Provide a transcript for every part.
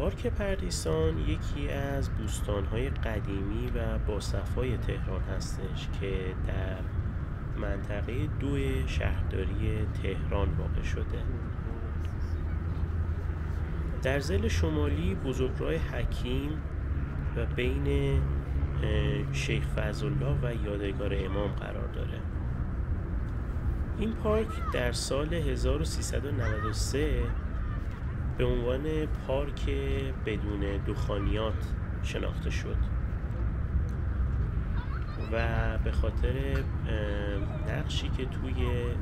پارک پردیسان یکی از بوستانهای قدیمی و باصفای تهران هستش که در منطقه دو شهرداری تهران واقع شده. در زل شمالی بزرگراه حکیم و بین شیخ فضلالله و یادگار امام قرار داره. این پارک در سال 1393 به عنوان پارک بدون دخانیات شناخته شد. و به خاطر نقشی که توی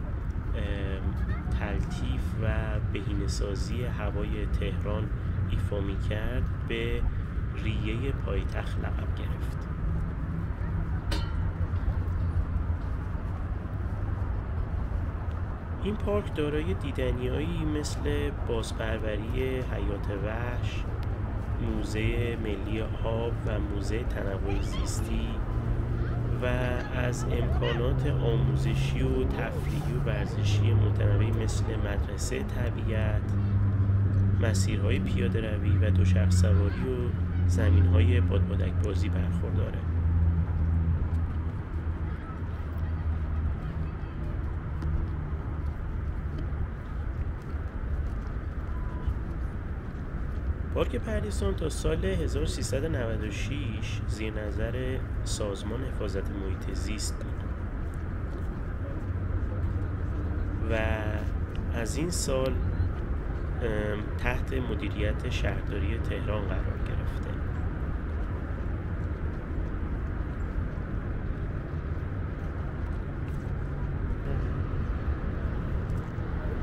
تلطیف و بهینه‌سازی هوای تهران ایفا می کرد به ریه پایتخت لقب گرفت. این پارک دارای دیدنیایی مثل بازپروری حیات وحش موزه ملی آب و موزه تنوع زیستی و از امکانات آموزشی و تفریحی و ورزشی متنوعی مثل مدرسه طبیعت مسیرهای پیاده روی و دوچرخ سواری و زمینهای بادبادک بازی برخورداره. پارک پردیسان تا سال 1396 زیر نظر سازمان حفاظت محیط زیست بود. و از این سال تحت مدیریت شهرداری تهران قرار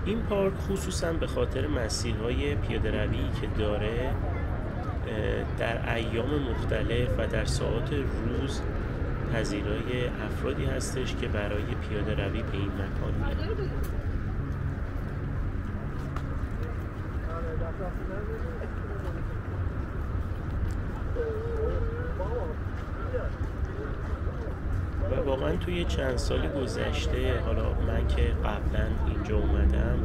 این پارک خصوصا به خاطر مسیرهای پیاده روی که داره در ایام مختلف و در ساعات روز پذیرای افرادی هستش که برای پیاده روی به این مکان میاد و واقعا توی چند سال گذشته حالا من که قبلا اینجا اومدم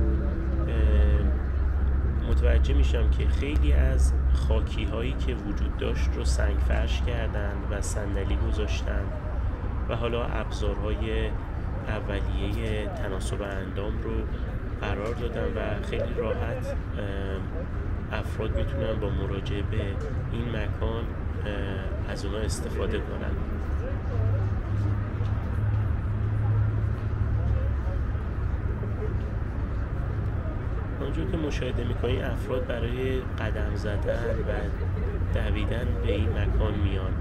متوجه میشم که خیلی از خاکی هایی که وجود داشت رو سنگ فرش کردن و صندلی گذاشتن و حالا ابزارهای اولیه تناسب اندام رو قرار دادن و خیلی راحت افراد می‌تونن با مراجعه به این مکان از اونا استفاده کنن. آنجور که مشاهده می‌کنی افراد برای قدم زدن و دویدن به این مکان میان.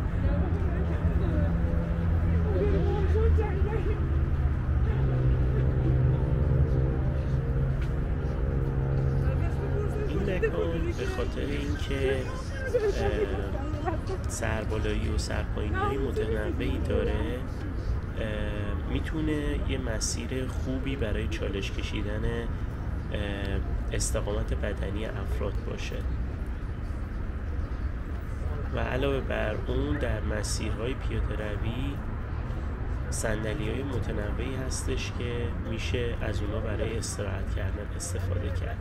این مکان به خاطر اینکه سربالایی و سرپایینی های متنوعی داره می‌تونه یه مسیر خوبی برای چالش کشیدن استقامت بدنی افراد باشه. و علاوه بر اون در مسیرهای پیاده روی سندلی های متنوعی هستش که میشه از اونا برای استراحت کردن استفاده کرد.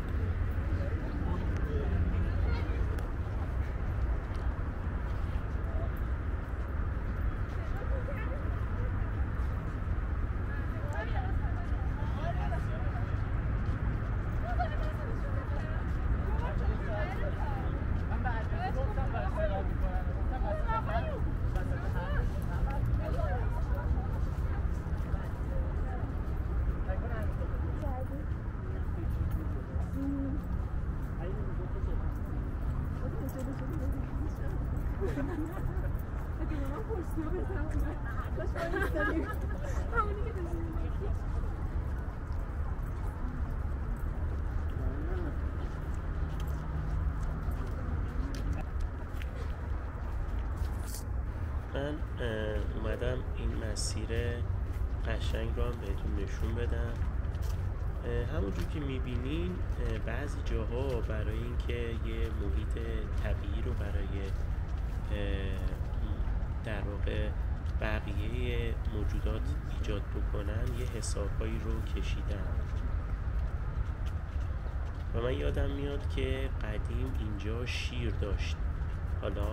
در واقع بقیه موجودات ایجاد بکنن یه حسابهایی رو کشیدن. و من یادم میاد که قدیم اینجا شیر داشت. حالا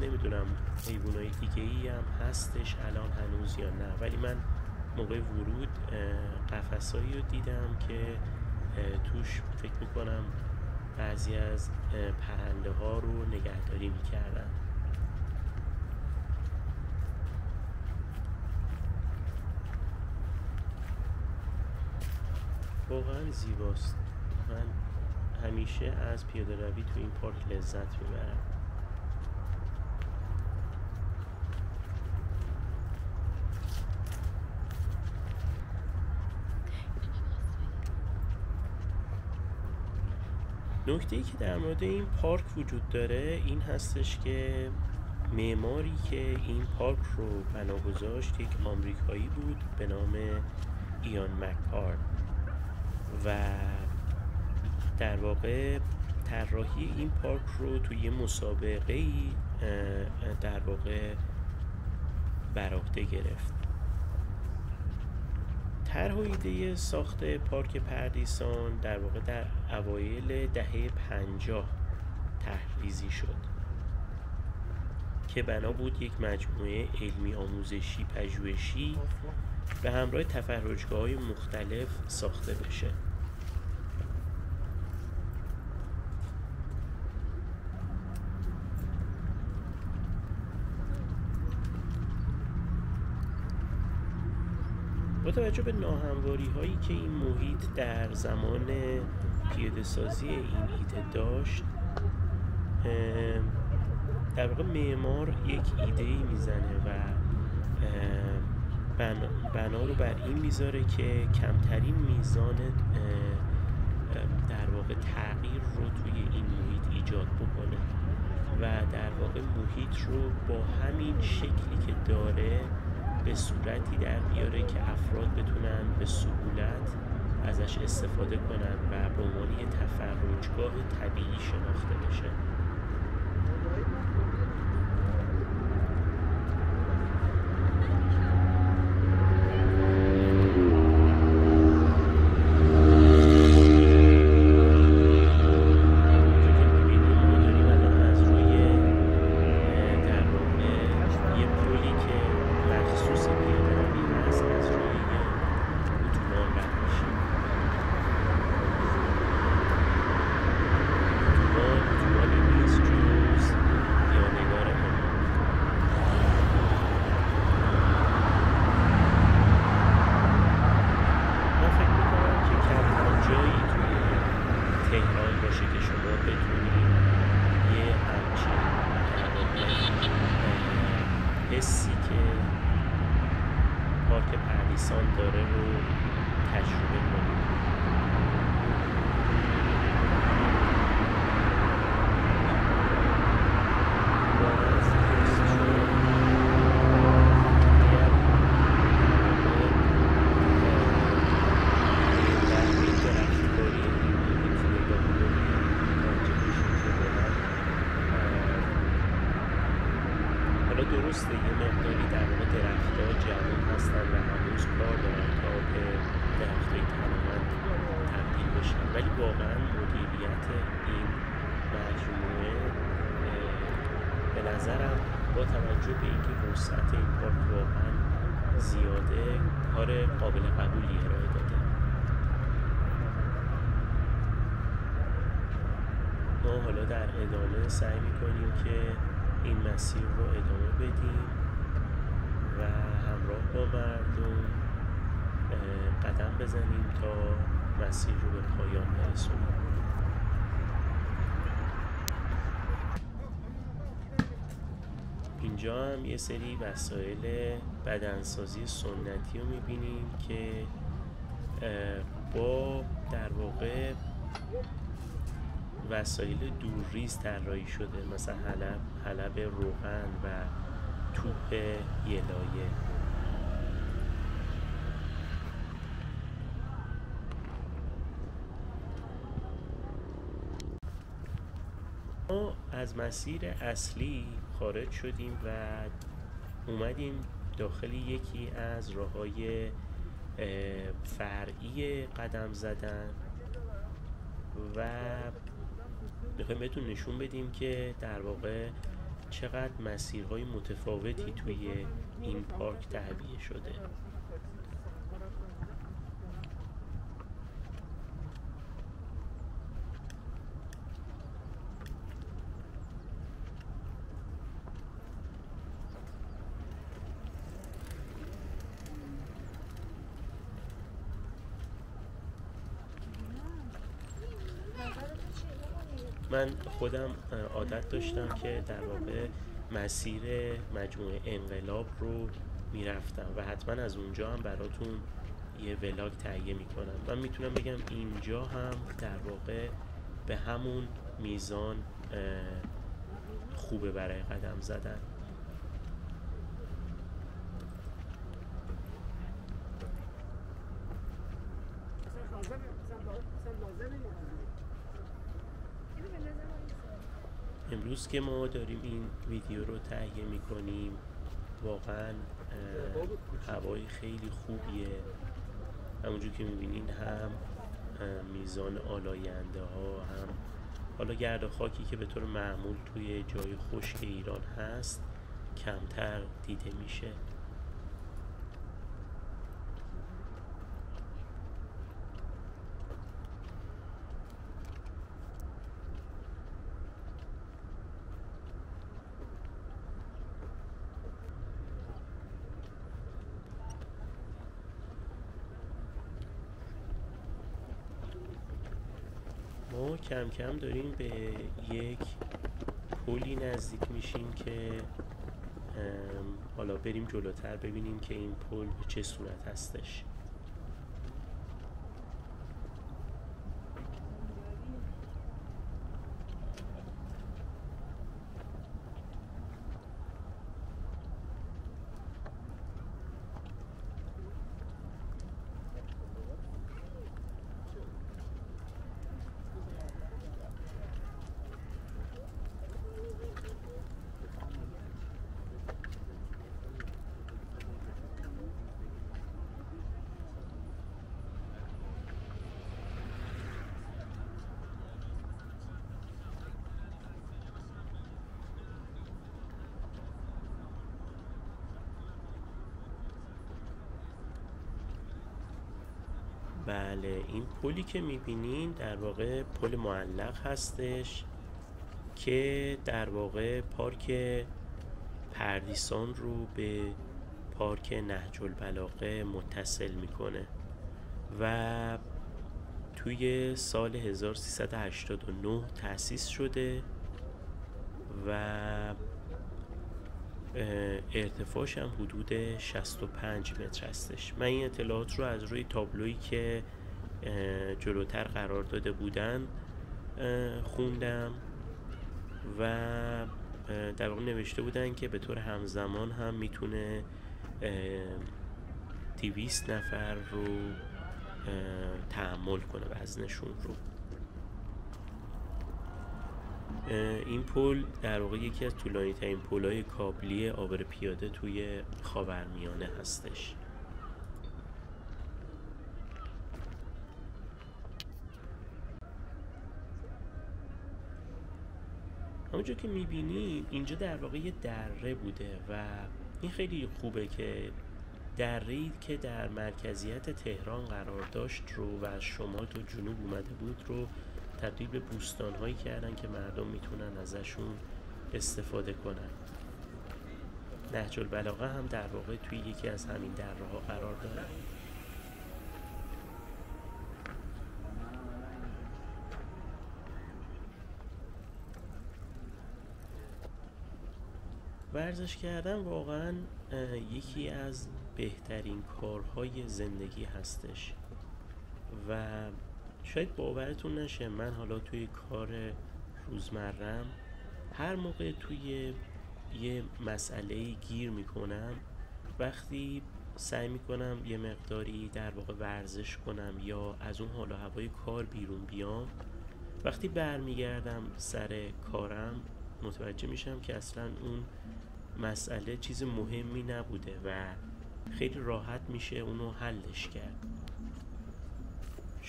نمی‌دونم حیوانای دیگه ای هم هستش الان هنوز یا نه. ولی من موقع ورود قفسایی رو دیدم که توش فکر می‌کنم بعضی از پرنده ها رو نگهداری می‌کردن. واقعا زیباست. من همیشه از پیاده روی تو این پارک لذت می‌برم. نکته ای که در مورد این پارک وجود داره این هستش که معماری که این پارک رو بنا گذاشت یک آمریکایی بود به نام ایان مکارد و در واقع طراحی این پارک رو توی یه مسابقه ای در واقع بر گرفت. طرح و ایده ساخت پارک پردیسان در واقع در اوایل دهه پنجاه تحریزی شد که بنا بود یک مجموعه علمی آموزشی پژوهشی به همراه تفرجگاه های مختلف ساخته بشه. توجه به ناهمواری هایی که این محیط در زمان پیاده سازی این ایده داشت در واقع معمار یک ایده ای می‌زنه و بنا رو بر این می‌ذاره که کمترین میزان در واقع تغییر رو توی این محیط ایجاد بکنه و در واقع محیط رو با همین شکلی که داره به صورتی در بیاره که افراد بتونن به سهولت ازش استفاده کنن و به عنوان یه تفرجگاه طبیعی شناخته بشه. سری وسایل بدنسازی سنتی رو می‌بینیم که با در واقع وسایل دورریز طراحی شده مثل حلب حلب روغن و توپ یلایه. ما از مسیر اصلی خارج شدیم و اومدیم داخل یکی از راه های فرعی قدم زدن و می‌خوایم بهتون نشون بدیم که در واقع چقدر مسیرهای متفاوتی توی این پارک تعبیه شده. خودم عادت داشتم که در واقع مسیر مجموعه انقلاب رو می‌رفتم و حتما از اونجا هم براتون یه ولاگ تهیه می‌کنم من می‌تونم بگم اینجا هم در واقع به همون میزان خوبه برای قدم زدن. امروز که ما داریم این ویدیو رو تهیه می‌کنیم واقعا هوای خیلی خوبیه. همونجور که می‌بینین هم میزان آلاینده ها هم حالا گرد خاکی که به طور معمول توی جای خشک ایران هست کمتر دیده میشه ما کم کم داریم به یک پلی نزدیک میشیم که حالا بریم جلوتر ببینیم که این پل به چه صورت هستش. بله این پلی که می‌بینین در واقع پل معلق هستش که در واقع پارک پردیسان رو به پارک نهج البلاغه متصل می‌کنه و توی سال 1389 تأسیس شده و ارتفاعش هم حدود 65 متر هستش. من این اطلاعات رو از روی تابلویی که جلوتر قرار داده بودن خوندم و در واقع نوشته بودن که به طور همزمان هم می‌تونه دیویست نفر رو تحمل کنه وزنشون رو. این پل در واقع یکی از طولانی ترین پلهای کابلی آبر پیاده توی خاورمیانه هستش. همونجور که می‌بینید اینجا در واقع یه دره بوده و این خیلی خوبه که دره که در مرکزیت تهران قرار داشت رو و شمال تا جنوب اومده بود رو تبدیل به بوستان هایی کردن که مردم می‌تونن ازشون استفاده کنن. نهج البلاغه هم در واقع توی یکی از همین دره ها قرار داره. ورزش کردن واقعا یکی از بهترین کارهای زندگی هستش. و شاید باورتون نشه من حالا توی کار روزمرم هر موقع توی یه مسئله گیر می‌کنم وقتی سعی می‌کنم یه مقداری در واقع ورزش کنم یا از اون حال و هوای کار بیرون بیام وقتی برمیگردم سر کارم متوجه میشم که اصلا اون مسئله چیز مهمی نبوده و خیلی راحت میشه اونو حلش کرد.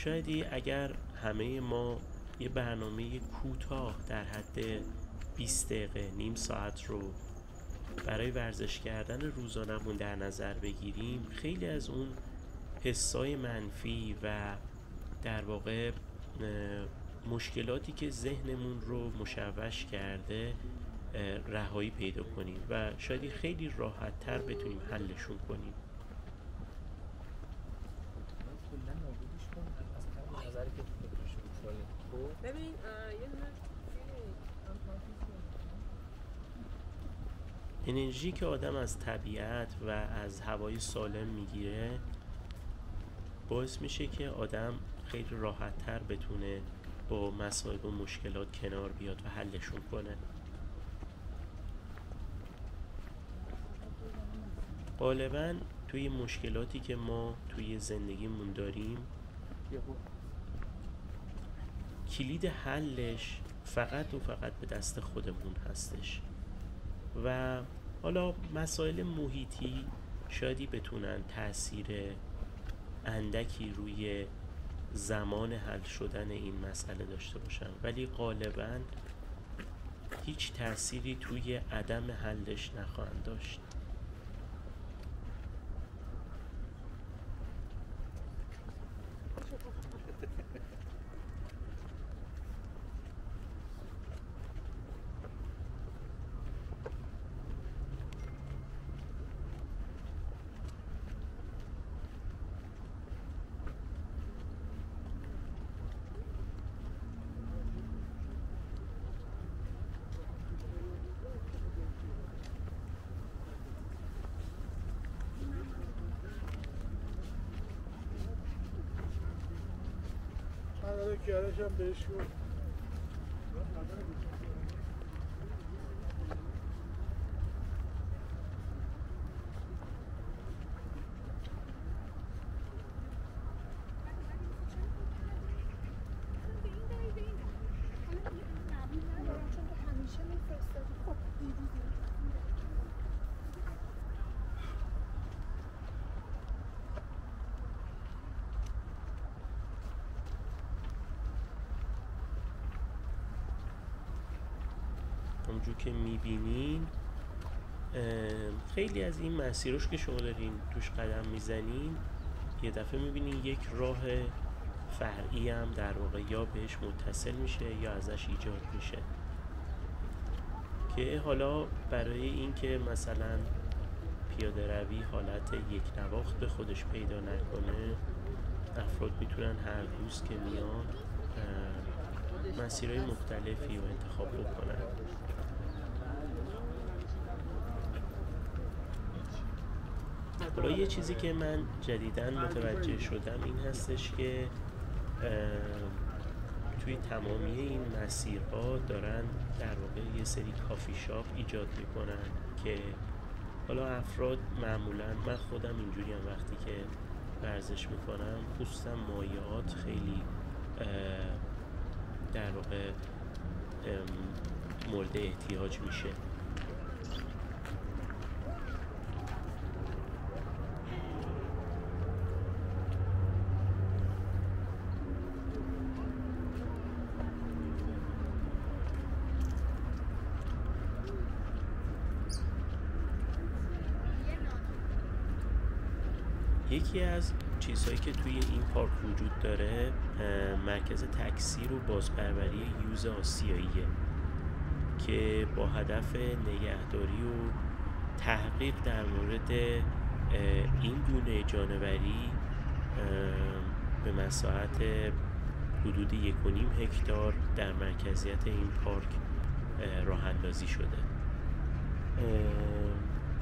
شایدی اگر همه ما یه برنامه کوتاه در حد 20 دقیقه نیم ساعت رو برای ورزش کردن روزانمون در نظر بگیریم خیلی از اون حسای منفی و در واقع مشکلاتی که ذهنمون رو مشوش کرده رهایی پیدا کنیم و شاید خیلی راحت تر بتونیم حلشون کنیم. ببین انرژی که آدم از طبیعت و از هوای سالم می‌گیره باعث میشه که آدم خیلی راحت تر بتونه با مسائل و مشکلات کنار بیاد و حلشون کنه. غالبا توی مشکلاتی که ما توی زندگیمون داریم کلید حلش فقط و فقط به دست خودمون هستش. و حالا مسائل محیطی شادی بتونن تاثیر اندکی روی زمان حل شدن این مسئله داشته باشن. ولی غالبا هیچ تأثیری توی عدم حلش نخواهند داشت. هم بهش همونجور که می‌بینین خیلی از این مسیرش که شما دارین توش قدم می‌زنین یه دفعه می‌بینین یک راه فرعی هم در واقع یا بهش متصل میشه یا ازش ایجاد میشه. که حالا برای اینکه مثلا پیاده روی حالت یک نواخت به خودش پیدا نکنه افراد می‌تونن هر روز که میان مسیرهای مختلفی رو انتخاب بکنن. حالا یه چیزی که من جدیدا متوجه شدم این هستش که توی تمامی این مسیرها دارن در واقع یه سری کافی شاپ ایجاد می‌کنن که حالا افراد معمولا من خودم اینجوری هم وقتی که ورزش می‌کنم خصوصا مایعات خیلی در واقع مورد احتیاج میشه. یکی از چیزهایی که توی این پارک وجود داره مرکز تکثیر و بازپروری یوز آسیاییه که با هدف نگهداری و تحقیق در مورد این گونه جانوری به مساحت حدود یک هکتار در مرکزیت این پارک راه اندازی شده.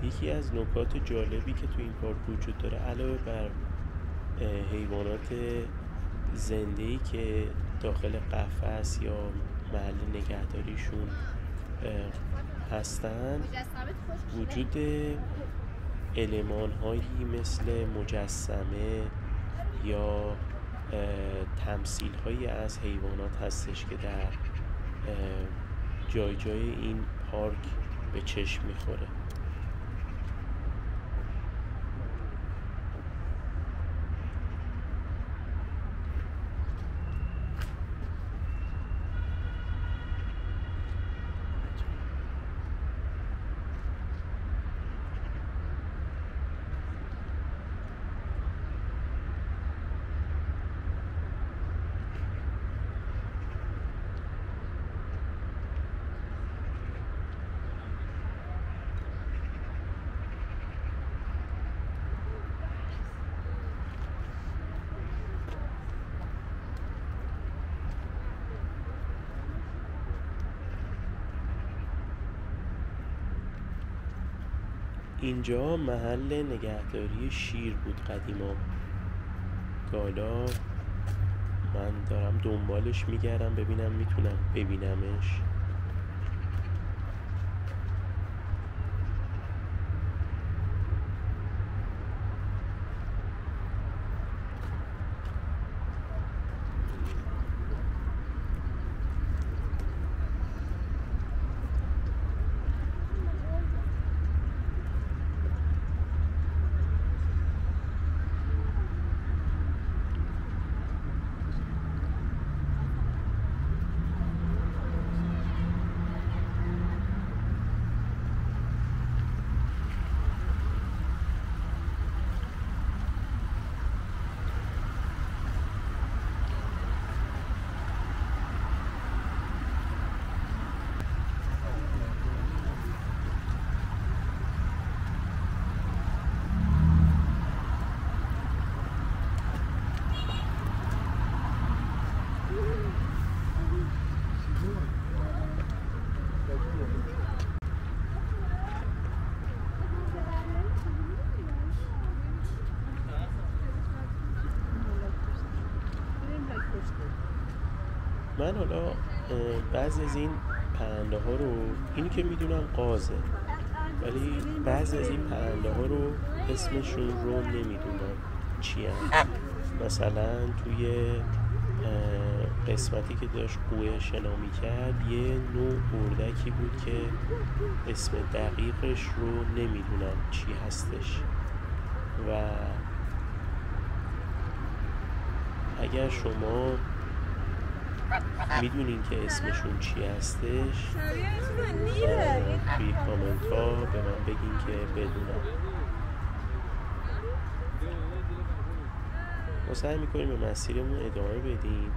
یکی از نکات جالبی که تو این پارک وجود داره علاوه بر حیوانات زنده ای که داخل قفس یا محل نگهداریشون هستند وجود علمان هایی مثل مجسمه یا تمثیل هایی از حیوانات هستش که در جای جای این پارک به چشم می‌خوره. اینجا محل نگهداری شیر بود قدیما. گالا من دارم دنبالش میگردم ببینم می‌تونم ببینمش. من حالا بعضی از این پرنده ها رو اینی که می‌دونم قازه ولی بعضی از این پرنده ها رو اسمشون رو نمی‌دونم چی هم. مثلا توی قسمتی که داشت قوه شنا کرد یه نوع اردکی بود که اسم دقیقش رو نمی‌دونم چی هستش و اگر شما می‌دونین که اسمشون چی هستش؟ توی کامنت ها به من بگین که بدونم. ما سعی می‌کنیم به مسیرمون ادامه بدیم.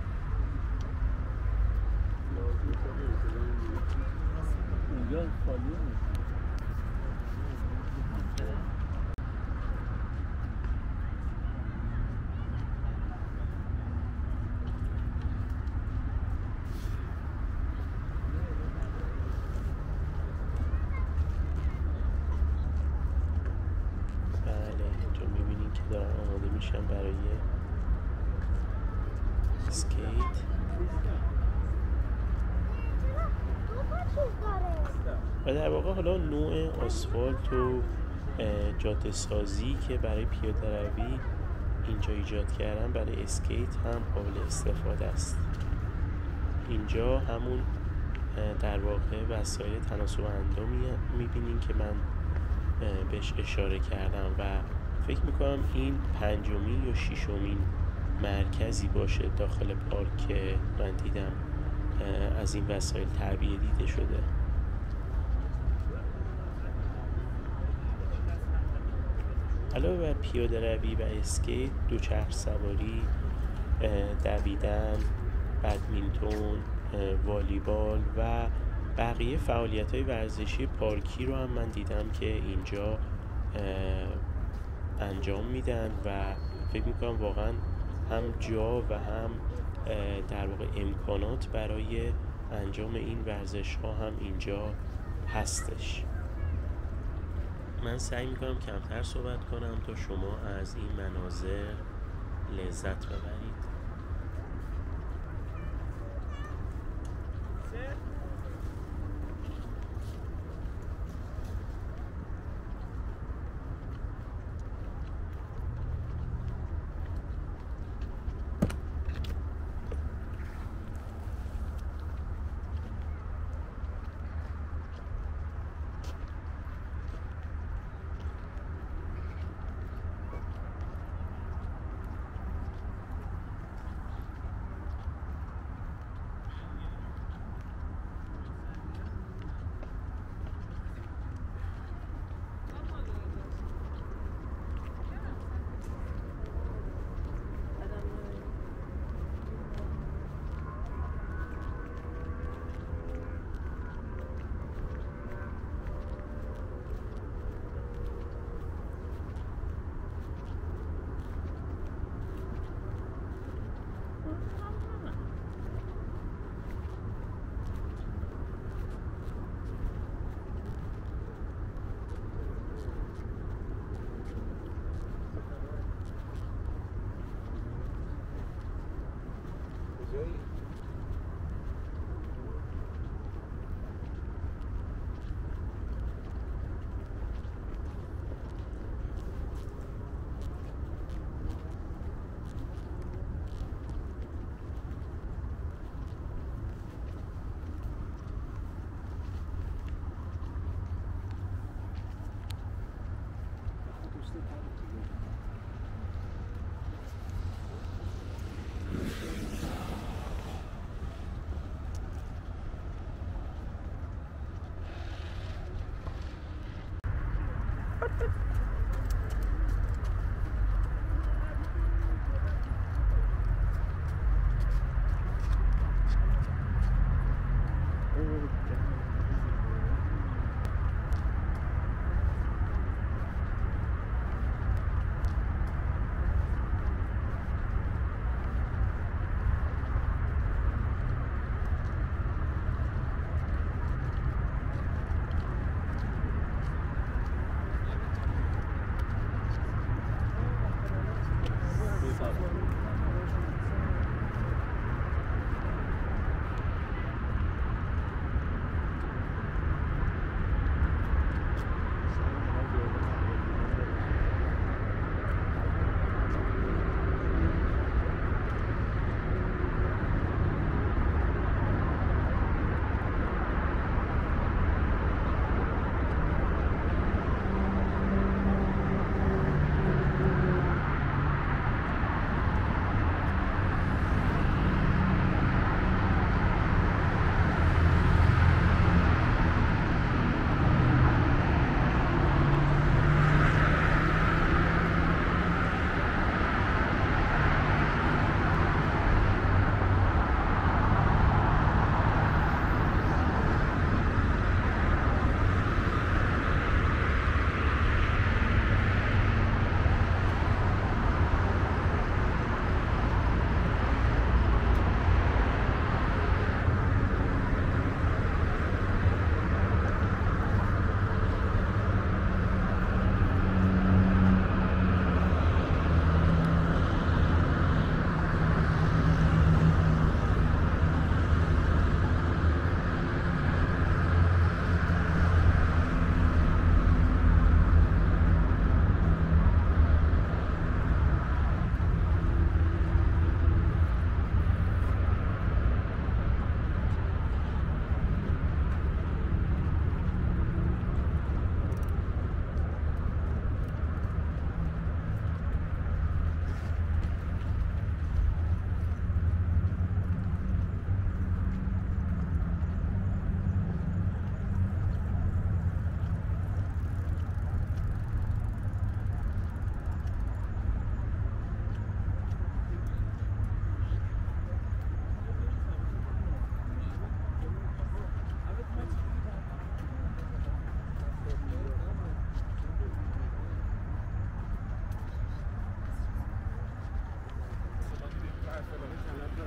میشن برای اسکیت و در واقع حالا نوع آسفالت و جاده سازی که برای پیاده روی اینجا ایجاد کردن برای اسکیت هم قابل استفاده است. اینجا همون در واقع وسایل تناسب اندام می‌بینین که من بهش اشاره کردم و فکر می‌کنم این پنجمین یا ششمین مرکزی باشه داخل پارک که من دیدم از این وسایل تعبیه دیده شده. علاوه بر پیاده روی و اسکیت دوچرخ سواری دویدن بدمینتون والیبال و بقیه فعالیت های ورزشی پارکی رو هم من دیدم که اینجا انجام میدن و فکر می‌کنم واقعا هم جا و هم در واقع امکانات برای انجام این ورزش ها هم اینجا هستش. من سعی می‌کنم کمتر صحبت کنم تا شما از این مناظر لذت ببرید.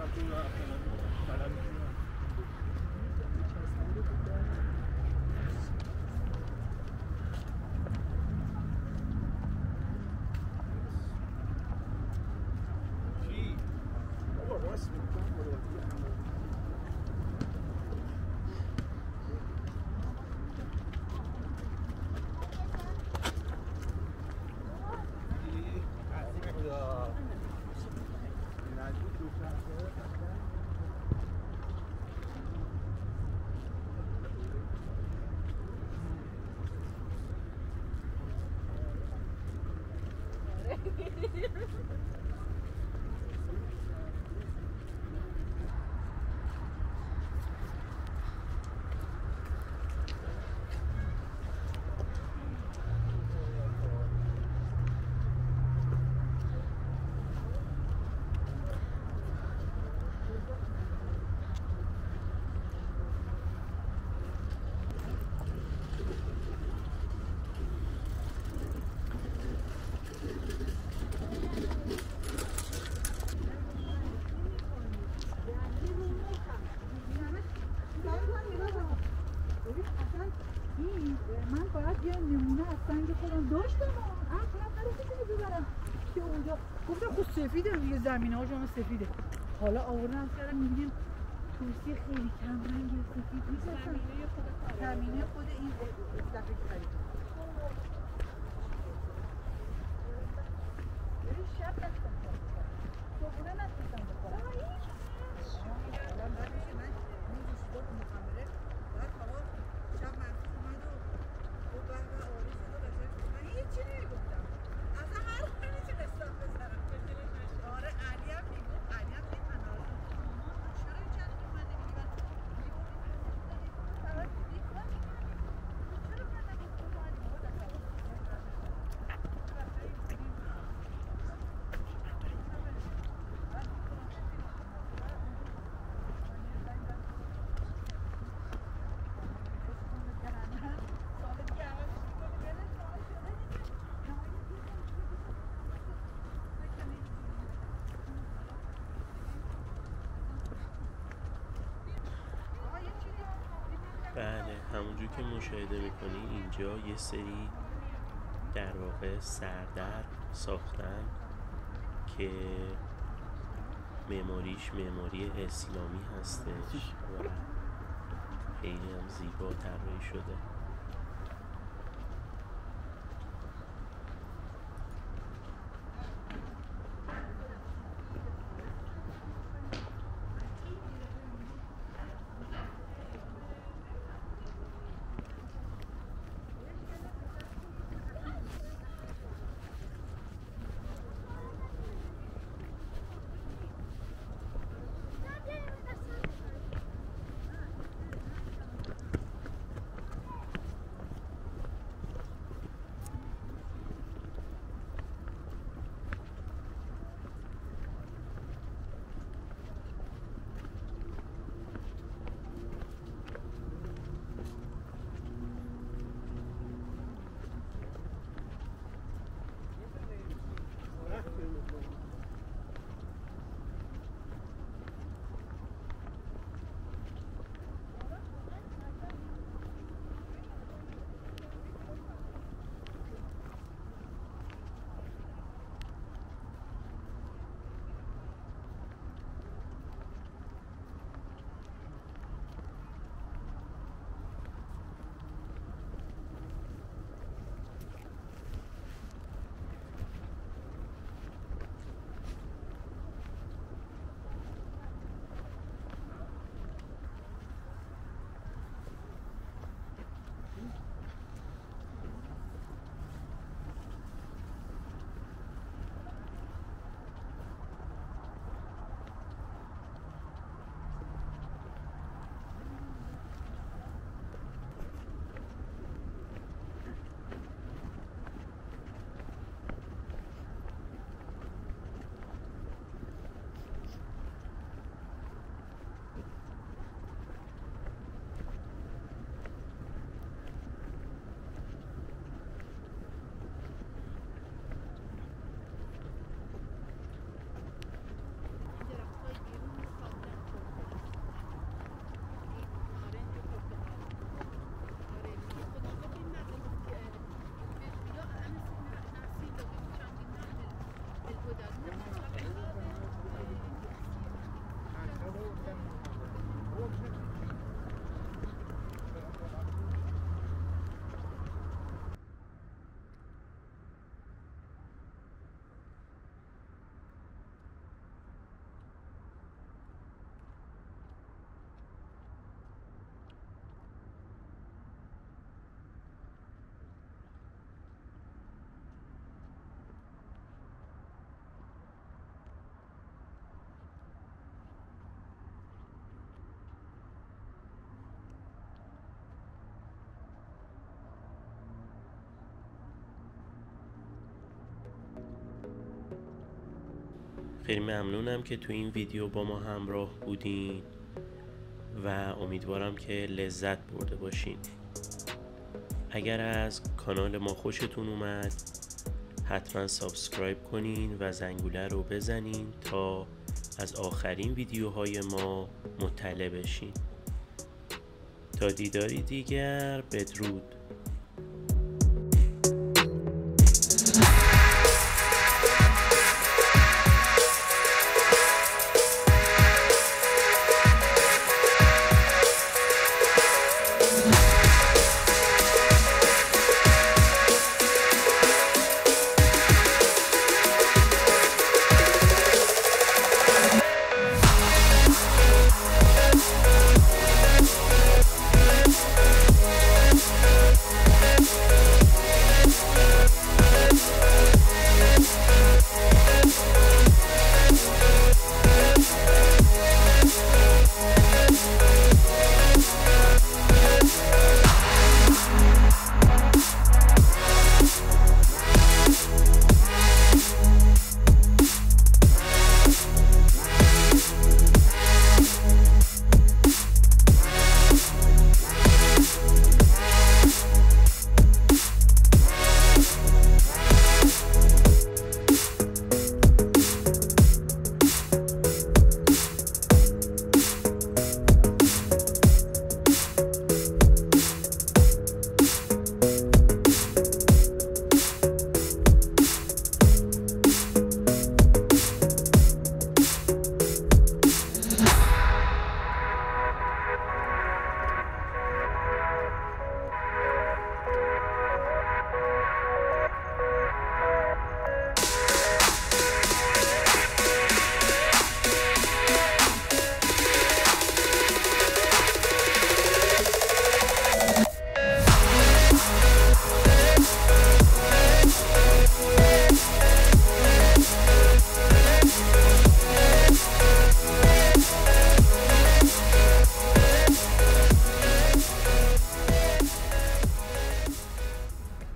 سفیده دیگه زمین ها جان سفیده. حالا آوردن کردن می‌بینیم توسی خیلی کم رنگ سفید نیست. زمینه خود این دفعه همونجور که مشاهده می‌کنی اینجا یه سری در واقع سردر ساختن که معماریش معماری اسلامی هستش و خیلی هم زیبا طراحی شده. خیلی ممنونم که تو این ویدیو با ما همراه بودین و امیدوارم که لذت برده باشین. اگر از کانال ما خوشتون اومد حتما subscribe کنین و زنگوله رو بزنین تا از آخرین ویدیوهای ما مطلع بشین. تا دیداری دیگر بدرود.